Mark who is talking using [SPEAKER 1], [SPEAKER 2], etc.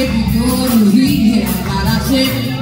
[SPEAKER 1] If you go to rehab. Got I said,